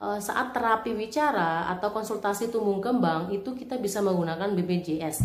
uh, saat terapi bicara atau konsultasi tumbuh kembang itu kita bisa menggunakan BPJS.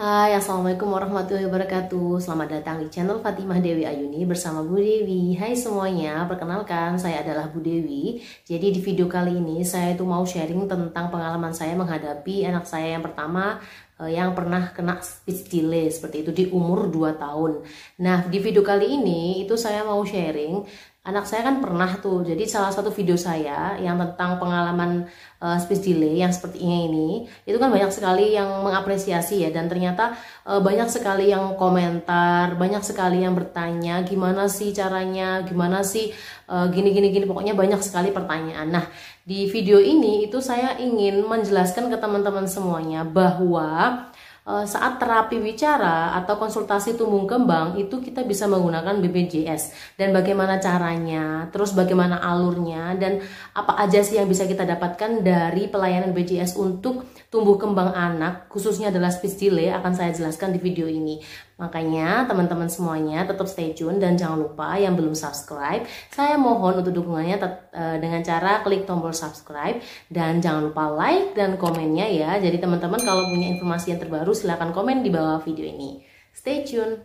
Hai Assalamualaikum warahmatullahi wabarakatuh. Selamat datang di channel Fatimah Dewi Ayuni bersama Bu Dewi. Hai semuanya, perkenalkan saya adalah Bu Dewi. Jadi di video kali ini saya itu mau sharing tentang pengalaman saya menghadapi anak saya yang pertama eh, yang pernah kena speech delay seperti itu di umur 2 tahun. Nah di video kali ini itu saya mau sharing anak saya kan pernah tuh. Jadi salah satu video saya yang tentang pengalaman uh, speech delay yang seperti ini itu kan banyak sekali yang mengapresiasi ya. Dan ternyata uh, banyak sekali yang komentar banyak sekali yang bertanya gimana sih caranya? Gimana sih uh, gini gini gini? Pokoknya banyak sekali pertanyaan. Nah di video ini itu saya ingin menjelaskan ke teman-teman semuanya bahwa saat terapi bicara atau konsultasi tumbuh kembang itu kita bisa menggunakan BPJS dan bagaimana caranya, terus bagaimana alurnya dan apa aja sih yang bisa kita dapatkan dari pelayanan BPJS untuk tumbuh kembang anak khususnya adalah speech delay akan saya jelaskan di video ini. Makanya teman-teman semuanya tetap stay tune dan jangan lupa yang belum subscribe, saya mohon untuk dukungannya eh, dengan cara klik tombol subscribe dan jangan lupa like dan komennya ya. Jadi teman-teman kalau punya informasi yang terbaru silahkan komen di bawah video ini. Stay tune.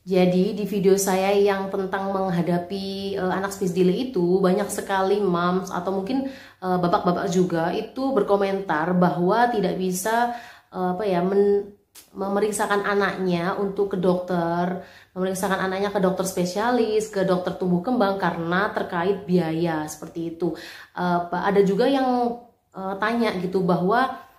Jadi di video saya yang tentang menghadapi uh, anak delay itu banyak sekali moms atau mungkin eh, bapak-bapak juga itu berkomentar bahwa tidak bisa uh, apa ya men memeriksakan anaknya untuk ke dokter, memeriksakan anaknya ke dokter spesialis, ke dokter tumbuh kembang karena terkait biaya seperti itu. Uh, ada juga yang uh, tanya gitu bahwa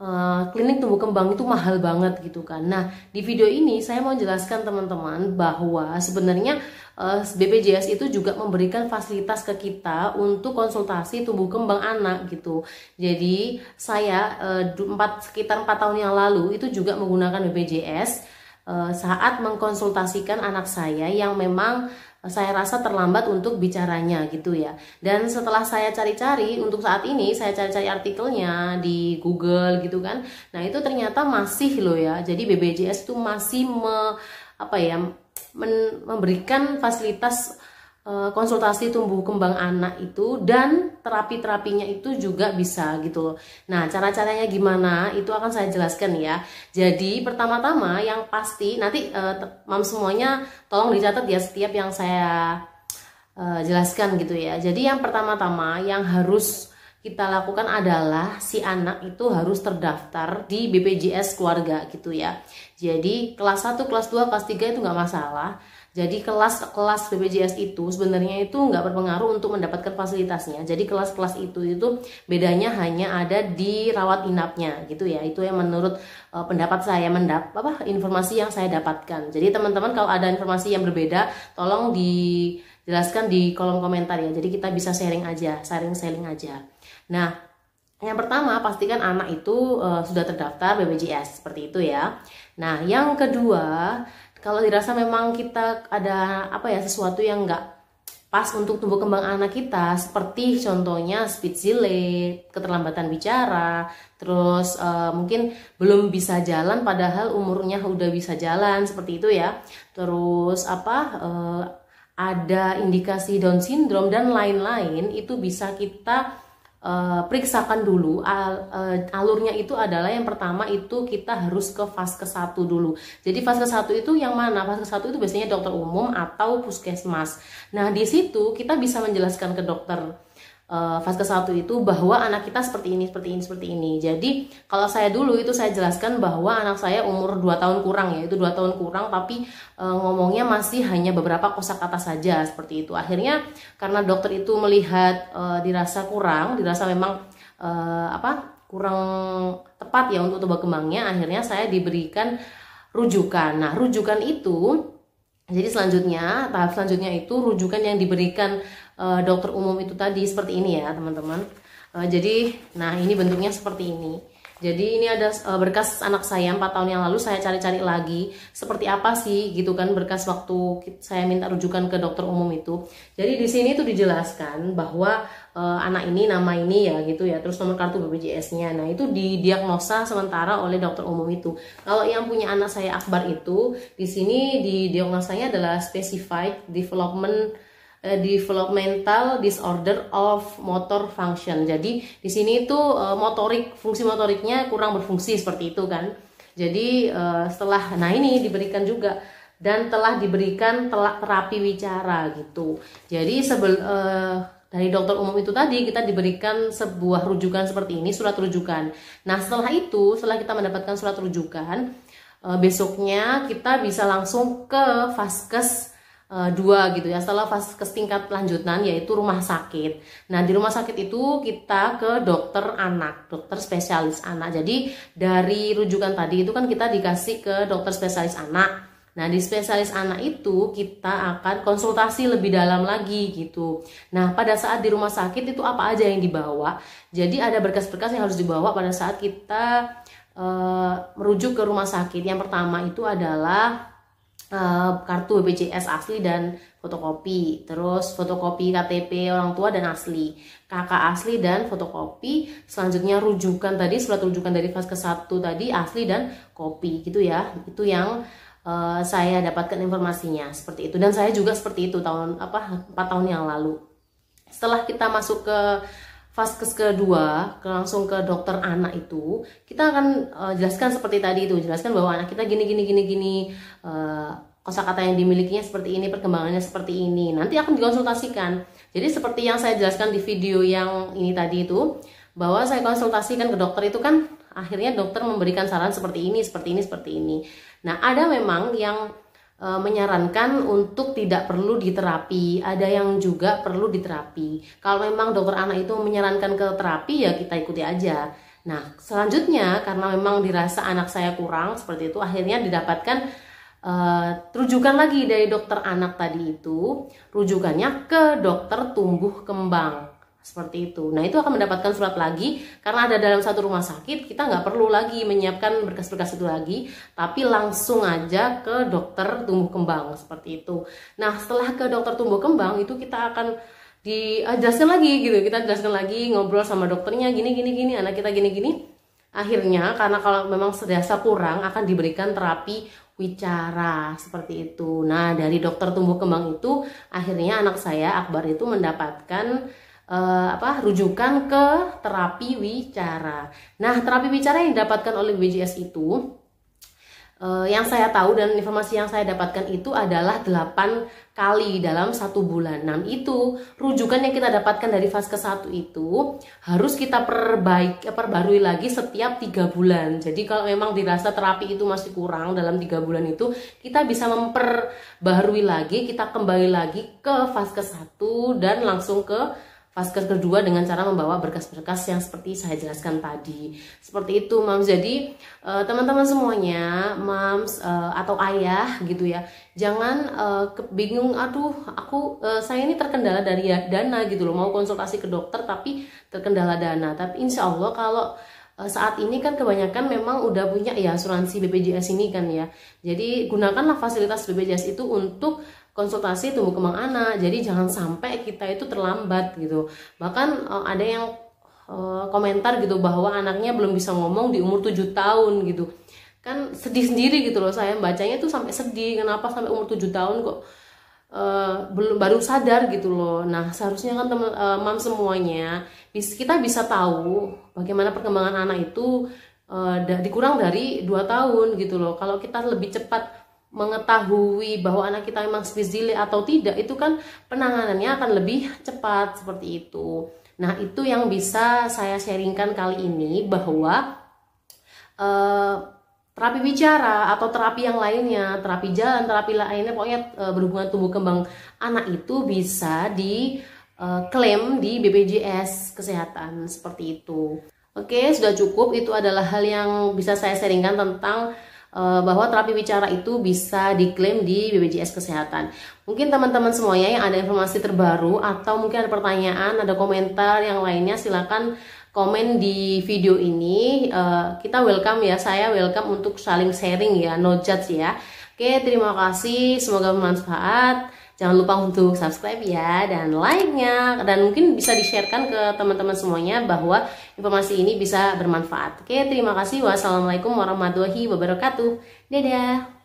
uh, klinik tumbuh kembang itu mahal banget gitu kan. Nah, di video ini saya mau jelaskan teman-teman bahwa sebenarnya uh, eh, BPJS itu juga memberikan fasilitas ke kita untuk konsultasi tumbuh kembang anak gitu. Jadi, saya uh, empat sekitar 4 tahun yang lalu itu juga menggunakan BPJS saat mengkonsultasikan anak saya yang memang saya rasa terlambat untuk bicaranya gitu ya. Dan setelah saya cari-cari untuk saat ini saya cari-cari artikelnya di Google gitu kan. Nah, itu ternyata masih loh ya. Jadi BPJS itu masih me, apa ya men, memberikan fasilitas Eh, konsultasi tumbuh kembang anak itu dan terapi-terapinya itu juga bisa gitu loh. Nah, cara-caranya gimana itu akan saya jelaskan ya. Jadi, pertama-tama yang pasti nanti uh, mam semuanya tolong dicatat ya setiap yang saya uh, jelaskan gitu ya. Jadi, yang pertama-tama yang harus kita lakukan adalah si anak itu harus terdaftar di BPJS keluarga gitu ya. Jadi kelas 1, kelas 2, kelas 3 itu nggak masalah jadi kelas-kelas BPJS itu sebenarnya itu nggak berpengaruh untuk mendapatkan fasilitasnya. Jadi kelas-kelas itu itu bedanya hanya ada di rawat inapnya gitu ya. Itu yang menurut uh, pendapat saya mendap apa informasi yang saya dapatkan. Jadi teman-teman kalau ada informasi yang berbeda tolong dijelaskan di kolom komentar ya. Jadi kita bisa sharing aja, sharing-sharing aja. Nah, yang pertama pastikan anak itu uh, sudah terdaftar BPJS seperti itu ya. Nah, yang kedua kalau dirasa memang kita ada apa ya sesuatu yang enggak pas untuk tumbuh kembang anak kita seperti contohnya speech delay, keterlambatan bicara, terus uh, mungkin belum bisa jalan padahal umurnya udah bisa jalan seperti itu ya. Terus apa uh, ada indikasi Down syndrome dan lain-lain itu bisa kita uh, periksakan dulu al, uh, alurnya itu adalah yang pertama itu kita harus ke fase ke-1 dulu. Jadi fase ke-1 itu yang mana? Fase ke-1 itu biasanya dokter umum atau puskesmas. Nah, di situ kita bisa menjelaskan ke dokter uh, fase ke-1 itu bahwa anak kita seperti ini, seperti ini, seperti ini. Jadi, kalau saya dulu itu saya jelaskan bahwa anak saya umur 2 tahun kurang ya, itu 2 tahun kurang tapi uh, ngomongnya masih hanya beberapa kosakata saja seperti itu. Akhirnya karena dokter itu melihat uh, dirasa kurang, dirasa memang uh, apa? kurang tepat ya untuk tumbuh kembangnya, akhirnya saya diberikan rujukan. Nah, rujukan itu jadi selanjutnya, tahap selanjutnya itu rujukan yang diberikan uh, dokter umum itu tadi seperti ini ya teman-teman. Uh, jadi, nah ini bentuknya seperti ini. Jadi ini ada uh, berkas anak saya 4 tahun yang lalu saya cari-cari lagi seperti apa sih gitu kan berkas waktu saya minta rujukan ke dokter umum itu. Jadi di sini tuh dijelaskan bahwa uh, anak ini nama ini ya gitu ya, terus nomor kartu BPJS-nya. Nah, itu didiagnosa sementara oleh dokter umum itu. Kalau yang punya anak saya Akbar itu di sini di diagnosanya adalah specified development uh, developmental disorder of motor function. Jadi di sini itu uh, motorik fungsi motoriknya kurang berfungsi seperti itu kan. Jadi uh, setelah nah ini diberikan juga dan telah diberikan telak terapi wicara gitu. Jadi sebel uh, dari dokter umum itu tadi kita diberikan sebuah rujukan seperti ini surat rujukan. Nah setelah itu setelah kita mendapatkan surat rujukan besoknya kita bisa langsung ke vaskes uh, dua gitu ya setelah fase tingkat lanjutan yaitu rumah sakit nah di rumah sakit itu kita ke dokter anak dokter spesialis anak jadi dari rujukan tadi itu kan kita dikasih ke dokter spesialis anak Nah, di spesialis anak itu kita akan konsultasi lebih dalam lagi gitu. Nah, pada saat di rumah sakit itu apa aja yang dibawa? Jadi ada berkas-berkas yang harus dibawa pada saat kita uh, merujuk ke rumah sakit. Yang pertama itu adalah uh, kartu BPJS asli dan fotokopi, terus fotokopi KTP orang tua dan asli, kakak asli dan fotokopi, selanjutnya rujukan tadi surat rujukan dari fase satu tadi asli dan kopi. Gitu ya, itu yang uh, saya dapatkan informasinya. Seperti itu. Dan saya juga seperti itu tahun apa empat tahun yang lalu. Setelah kita masuk ke vaskes kedua langsung ke dokter anak itu kita akan uh, jelaskan seperti tadi itu jelaskan bahwa anak kita gini gini gini gini uh, kosakata yang dimilikinya seperti ini perkembangannya seperti ini. Nanti akan dikonsultasikan. Jadi seperti yang saya jelaskan di video yang ini tadi itu bahwa saya konsultasikan ke dokter itu kan akhirnya dokter memberikan saran seperti ini seperti ini seperti ini. Nah ada memang yang e, menyarankan untuk tidak perlu diterapi. Ada yang juga perlu diterapi. Kalau memang dokter anak itu menyarankan ke terapi ya kita ikuti aja. Nah, selanjutnya karena memang dirasa anak saya kurang seperti itu akhirnya didapatkan uh, rujukan lagi dari dokter anak tadi itu, rujukannya ke dokter tumbuh kembang seperti itu. Nah itu akan mendapatkan surat lagi karena ada dalam satu rumah sakit kita nggak perlu lagi menyiapkan berkas-berkas itu lagi, tapi langsung aja ke dokter tumbuh kembang seperti itu. Nah setelah ke dokter tumbuh kembang itu kita akan dijelaskan lagi gitu, kita jelaskan lagi ngobrol sama dokternya gini gini gini, anak kita gini gini. Akhirnya karena kalau memang sedasa kurang akan diberikan terapi wicara seperti itu. Nah dari dokter tumbuh kembang itu akhirnya anak saya Akbar itu mendapatkan uh, apa rujukan ke terapi wicara. Nah, terapi wicara yang didapatkan oleh BPJS itu uh, yang saya tahu dan informasi yang saya dapatkan itu adalah 8 kali dalam satu bulan. Nah, itu rujukan yang kita dapatkan dari fase ke satu itu harus kita perbaiki perbarui lagi setiap tiga bulan. Jadi kalau memang dirasa terapi itu masih kurang dalam tiga bulan itu, kita bisa memperbarui lagi, kita kembali lagi ke fase ke satu dan langsung ke Vaskes kedua dengan cara membawa berkas-berkas yang seperti saya jelaskan tadi. Seperti itu, Mams. Jadi, eh, teman-teman semuanya, Mams uh, atau ayah gitu ya, jangan uh, bingung, aduh, aku saya ini terkendala dari dana gitu loh, mau konsultasi ke dokter tapi terkendala dana. Tapi insya Allah kalau saat ini kan kebanyakan memang udah punya ya asuransi BPJS ini kan ya. Jadi gunakanlah fasilitas BPJS itu untuk konsultasi tumbuh kembang anak jadi jangan sampai kita itu terlambat gitu. Bahkan uh, ada yang uh, komentar gitu bahwa anaknya belum bisa ngomong di umur 7 tahun gitu. Kan sedih sendiri gitu loh saya bacanya tuh sampai sedih. Kenapa sampai umur 7 tahun kok uh, belum baru sadar gitu loh. Nah seharusnya kan teman uh, mam semuanya kita bisa tahu bagaimana perkembangan anak itu uh, dikurang dari dua tahun gitu loh. Kalau kita lebih cepat mengetahui bahwa anak kita memang spesifik atau tidak itu kan penanganannya akan lebih cepat seperti itu. Nah itu yang bisa saya sharingkan kali ini bahwa uh, terapi bicara atau terapi yang lainnya, terapi jalan, terapi lainnya pokoknya uh, berhubungan tumbuh kembang anak itu bisa di uh, klaim di BPJS kesehatan seperti itu. Oke, sudah cukup. Itu adalah hal yang bisa saya sharingkan tentang Eh, bahwa terapi bicara itu bisa diklaim di BPJS Kesehatan. Mungkin teman-teman semuanya yang ada informasi terbaru atau mungkin ada pertanyaan, ada komentar yang lainnya silakan komen di video ini. Uh, kita welcome ya saya welcome untuk saling sharing ya no judge ya. Oke terima kasih semoga bermanfaat jangan lupa untuk subscribe ya dan like-nya. Dan mungkin bisa di-sharekan ke teman-teman semuanya bahwa informasi ini bisa bermanfaat. Oke terima kasih. Wassalamualaikum warahmatullahi wabarakatuh. Dadah